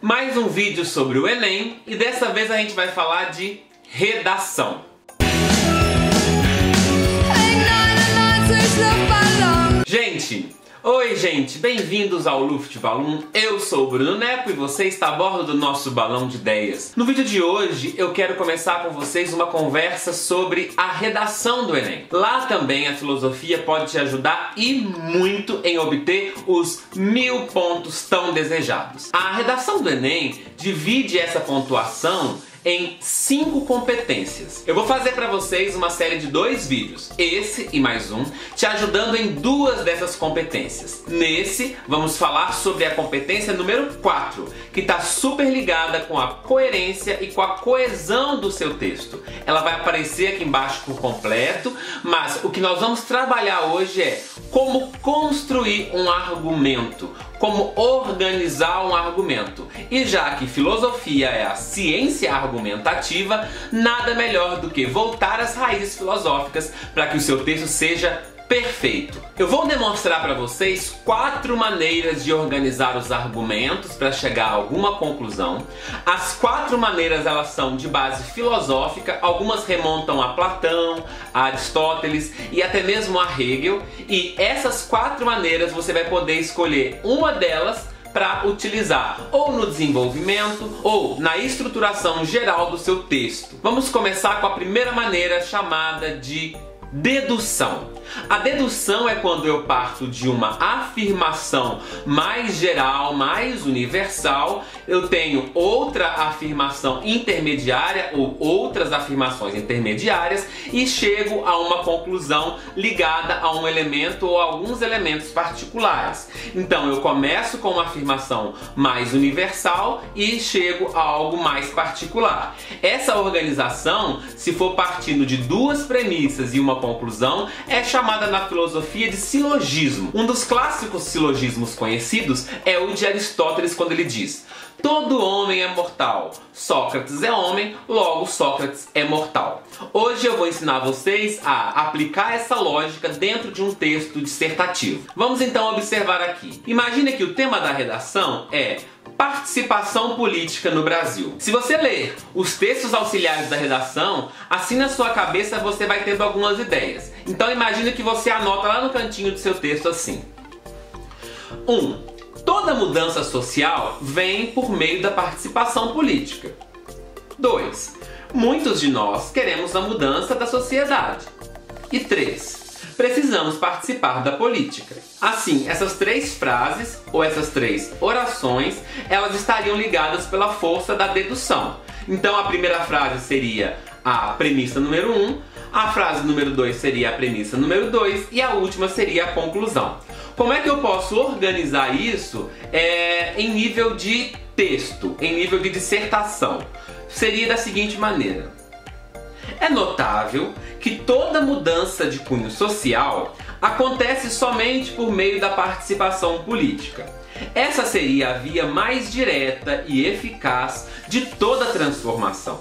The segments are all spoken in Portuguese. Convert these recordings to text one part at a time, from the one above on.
Mais um vídeo sobre o Enem e dessa vez a gente vai falar de redação. Gente, oi gente, bem-vindos ao Luft Balloon. Eu sou o Bruno Nepo e você está a bordo do nosso balão de ideias. No vídeo de hoje eu quero começar com vocês uma conversa sobre a redação do Enem. Lá também a filosofia pode te ajudar e muito em obter os mil pontos tão desejados. A redação do Enem divide essa pontuação em cinco competências. Eu vou fazer para vocês uma série de dois vídeos, esse e mais um, te ajudando em duas dessas competências. Nesse, vamos falar sobre a competência número 4, que está super ligada com a coerência e com a coesão do seu texto. Ela vai aparecer aqui embaixo por completo, mas o que nós vamos trabalhar hoje é como construir um argumento, como organizar um argumento. E já que filosofia é a ciência argumentativa, nada melhor do que voltar às raízes filosóficas para que o seu texto seja perfeito. Eu vou demonstrar para vocês quatro maneiras de organizar os argumentos para chegar a alguma conclusão. As quatro maneiras elas são de base filosófica, algumas remontam a Platão, a Aristóteles e até mesmo a Hegel. E essas quatro maneiras você vai poder escolher uma delas para utilizar ou no desenvolvimento ou na estruturação geral do seu texto. Vamos começar com a primeira maneira chamada de dedução. A dedução é quando eu parto de uma afirmação mais geral, mais universal, eu tenho outra afirmação intermediária ou outras afirmações intermediárias e chego a uma conclusão ligada a um elemento ou alguns elementos particulares. Então eu começo com uma afirmação mais universal e chego a algo mais particular. Essa organização, se for partindo de duas premissas e uma conclusão, é chamada chamada na filosofia de silogismo. Um dos clássicos silogismos conhecidos é o de Aristóteles quando ele diz: Todo homem é mortal. Sócrates é homem, logo Sócrates é mortal. Hoje eu vou ensinar vocês a aplicar essa lógica dentro de um texto dissertativo. Vamos então observar aqui. Imagine que o tema da redação é participação política no Brasil. Se você ler os textos auxiliares da redação, assim na sua cabeça você vai tendo algumas ideias. Então imagine que você anota lá no cantinho do seu texto assim. 1. Um, toda mudança social vem por meio da participação política. 2. Muitos de nós queremos a mudança da sociedade. E 3 precisamos participar da política. Assim, essas três frases ou essas três orações, elas estariam ligadas pela força da dedução. Então a primeira frase seria a premissa número 1, um, a frase número 2 seria a premissa número 2 e a última seria a conclusão. Como é que eu posso organizar isso é, em nível de texto, em nível de dissertação? Seria da seguinte maneira. É notável que toda mudança de cunho social acontece somente por meio da participação política. Essa seria a via mais direta e eficaz de toda transformação.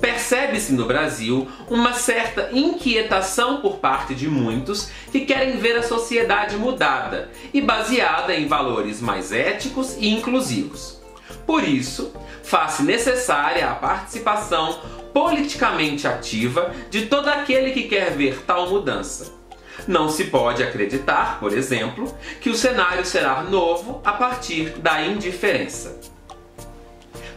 Percebe-se no Brasil uma certa inquietação por parte de muitos que querem ver a sociedade mudada e baseada em valores mais éticos e inclusivos. Por isso, faz-se necessária a participação politicamente ativa de todo aquele que quer ver tal mudança. Não se pode acreditar, por exemplo, que o cenário será novo a partir da indiferença.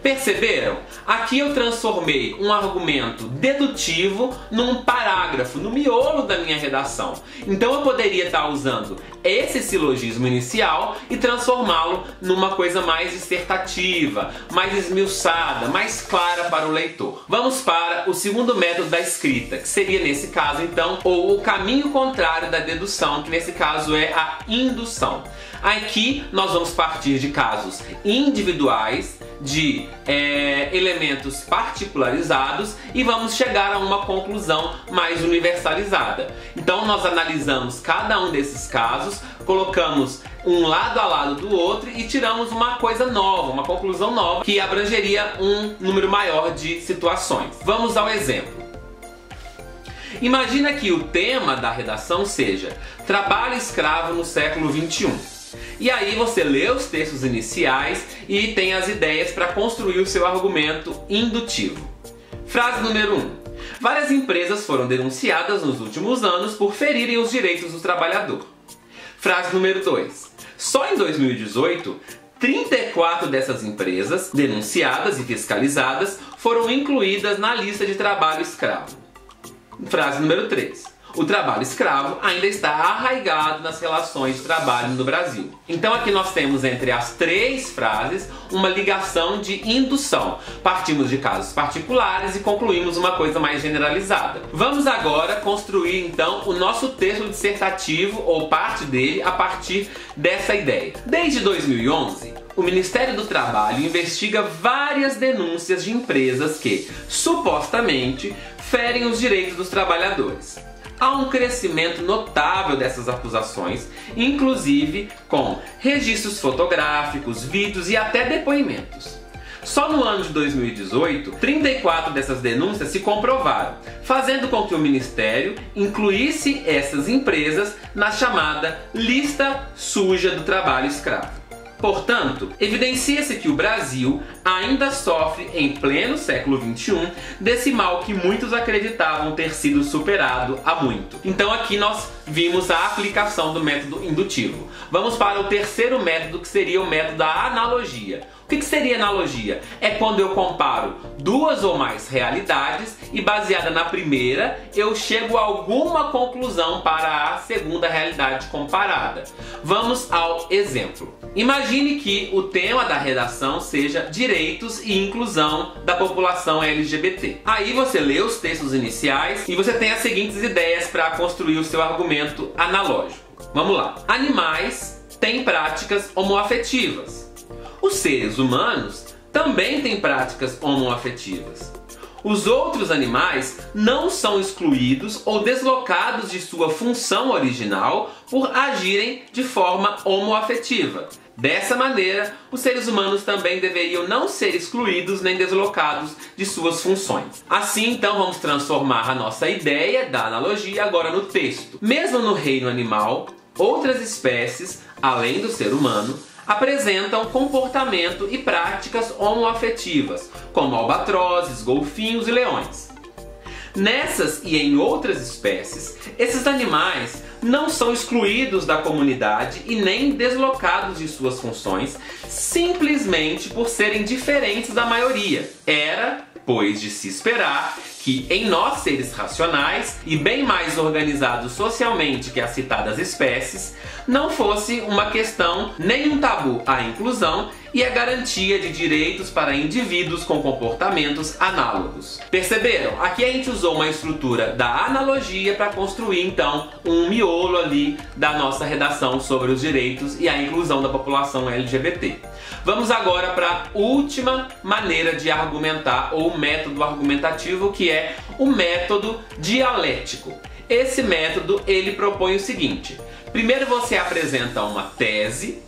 Perceberam? Aqui eu transformei um argumento dedutivo num parágrafo, no miolo da minha redação. Então eu poderia estar usando esse silogismo inicial e transformá-lo numa coisa mais dissertativa, mais esmiuçada, mais clara para o leitor. Vamos para o segundo método da escrita, que seria nesse caso então, ou o caminho contrário da dedução, que nesse caso é a indução. Aqui nós vamos partir de casos individuais, de é, elementos particularizados e vamos chegar a uma conclusão mais universalizada. Então nós analisamos cada um desses casos, colocamos um lado a lado do outro e tiramos uma coisa nova, uma conclusão nova que abrangeria um número maior de situações. Vamos ao exemplo. Imagina que o tema da redação seja Trabalho escravo no século 21. E aí você lê os textos iniciais e tem as ideias para construir o seu argumento indutivo. Frase número 1. Um. Várias empresas foram denunciadas nos últimos anos por ferirem os direitos do trabalhador. Frase número 2. Só em 2018, 34 dessas empresas, denunciadas e fiscalizadas, foram incluídas na lista de trabalho escravo. Frase número 3 o trabalho escravo ainda está arraigado nas relações de trabalho no Brasil. Então aqui nós temos entre as três frases uma ligação de indução. Partimos de casos particulares e concluímos uma coisa mais generalizada. Vamos agora construir então o nosso texto dissertativo ou parte dele a partir dessa ideia. Desde 2011, o Ministério do Trabalho investiga várias denúncias de empresas que, supostamente, ferem os direitos dos trabalhadores há um crescimento notável dessas acusações, inclusive com registros fotográficos, vídeos e até depoimentos. Só no ano de 2018, 34 dessas denúncias se comprovaram, fazendo com que o Ministério incluísse essas empresas na chamada lista suja do trabalho escravo. Portanto, evidencia-se que o Brasil ainda sofre, em pleno século XXI, desse mal que muitos acreditavam ter sido superado há muito. Então aqui nós vimos a aplicação do método indutivo. Vamos para o terceiro método, que seria o método da analogia. O que, seria analogia? É quando eu comparo duas ou mais realidades e, baseada na primeira, eu chego a alguma conclusão para a segunda realidade comparada. Vamos ao exemplo. Imagine que o tema da redação seja direitos e inclusão da população LGBT. Aí você lê os textos iniciais e você tem as seguintes ideias para construir o seu argumento analógico. Vamos lá. Animais têm práticas homoafetivas. Os seres humanos também têm práticas homoafetivas. Os outros animais não são excluídos ou deslocados de sua função original por agirem de forma homoafetiva. Dessa maneira, os seres humanos também deveriam não ser excluídos nem deslocados de suas funções. Assim, então, vamos transformar a nossa ideia da analogia agora no texto. Mesmo no reino animal, outras espécies, além do ser humano, apresentam comportamento e práticas homoafetivas, como albatrozes, golfinhos e leões. Nessas e em outras espécies, esses animais não são excluídos da comunidade e nem deslocados de suas funções simplesmente por serem diferentes da maioria. Era, pois, de se esperar que em nós seres racionais e bem mais organizados socialmente que as citadas espécies, não fosse uma questão nem um tabu à inclusão e a garantia de direitos para indivíduos com comportamentos análogos. Perceberam? Aqui a gente usou uma estrutura da analogia para construir então um miolo ali da nossa redação sobre os direitos e a inclusão da população LGBT. Vamos agora para a última maneira de argumentar ou método argumentativo que é o método dialético. Esse método ele propõe o seguinte: primeiro você apresenta uma tese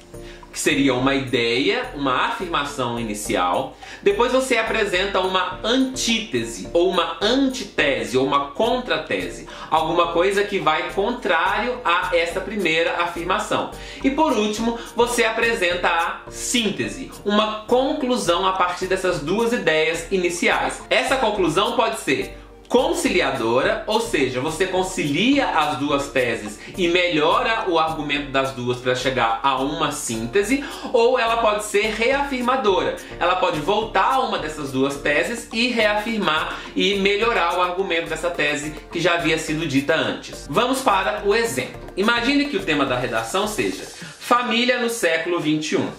que seria uma ideia, uma afirmação inicial. Depois você apresenta uma antítese, ou uma antitese, ou uma contratese, alguma coisa que vai contrário a essa primeira afirmação. E por último, você apresenta a síntese, uma conclusão a partir dessas duas ideias iniciais. Essa conclusão pode ser conciliadora, ou seja, você concilia as duas teses e melhora o argumento das duas para chegar a uma síntese, ou ela pode ser reafirmadora. Ela pode voltar a uma dessas duas teses e reafirmar e melhorar o argumento dessa tese que já havia sido dita antes. Vamos para o exemplo. Imagine que o tema da redação seja família no século 21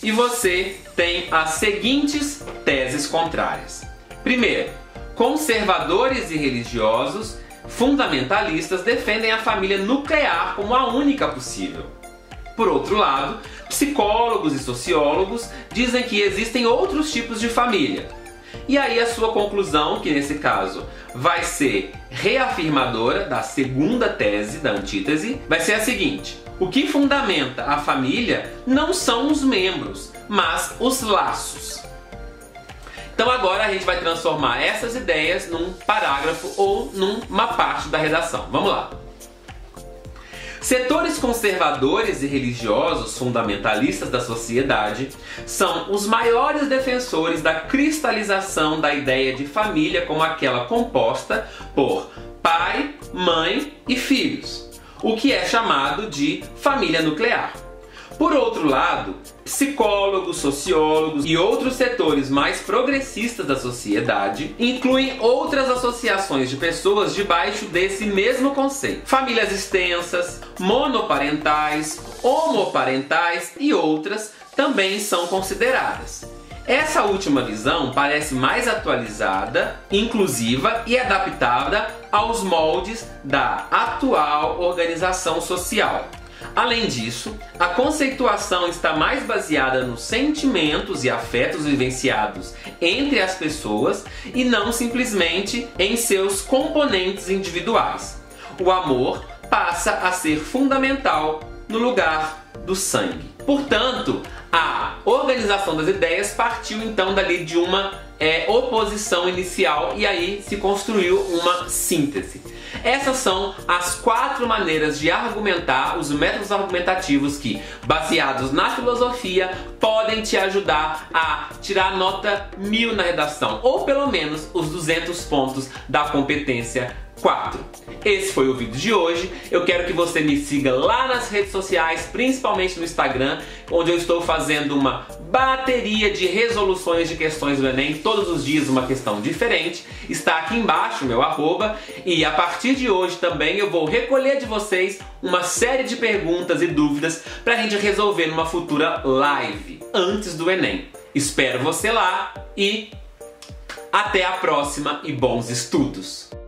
e você tem as seguintes teses contrárias. Primeiro, Conservadores e religiosos fundamentalistas defendem a família nuclear como a única possível. Por outro lado, psicólogos e sociólogos dizem que existem outros tipos de família. E aí a sua conclusão, que nesse caso vai ser reafirmadora da segunda tese, da antítese, vai ser a seguinte: o que fundamenta a família não são os membros, mas os laços. Então agora a gente vai transformar essas ideias num parágrafo ou numa parte da redação. Vamos lá. Setores conservadores e religiosos fundamentalistas da sociedade são os maiores defensores da cristalização da ideia de família como aquela composta por pai, mãe e filhos, o que é chamado de família nuclear. Por outro lado, psicólogos, sociólogos e outros setores mais progressistas da sociedade incluem outras associações de pessoas debaixo desse mesmo conceito. Famílias extensas, monoparentais, homoparentais e outras também são consideradas. Essa última visão parece mais atualizada, inclusiva e adaptada aos moldes da atual organização social. Além disso, a conceituação está mais baseada nos sentimentos e afetos vivenciados entre as pessoas e não simplesmente em seus componentes individuais. O amor passa a ser fundamental no lugar do sangue. Portanto, a organização das ideias partiu então dali de uma é, oposição inicial e aí se construiu uma síntese. Essas são as quatro maneiras de argumentar, os métodos argumentativos que, baseados na filosofia, podem te ajudar a tirar nota mil na redação, ou pelo menos os 200 pontos da competência 4. Esse foi o vídeo de hoje. Eu quero que você me siga lá nas redes sociais, principalmente no Instagram, onde eu estou fazendo uma bateria de resoluções de questões do Enem, todos os dias uma questão diferente. Está aqui embaixo meu arroba e a partir de hoje também eu vou recolher de vocês uma série de perguntas e dúvidas para a gente resolver numa futura live antes do Enem. Espero você lá e até a próxima e bons estudos!